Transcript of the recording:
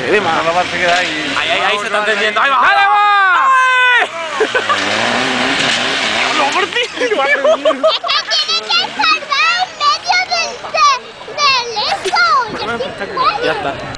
Edema. No va a quedar ahí. Ahí, ahí, ahí se está entendiendo. ¡Ahí va! ¡Dale, va! ¡No, por ti! ¡Esta tiene que salvar en medio del, de- del eso! Ya pues, está.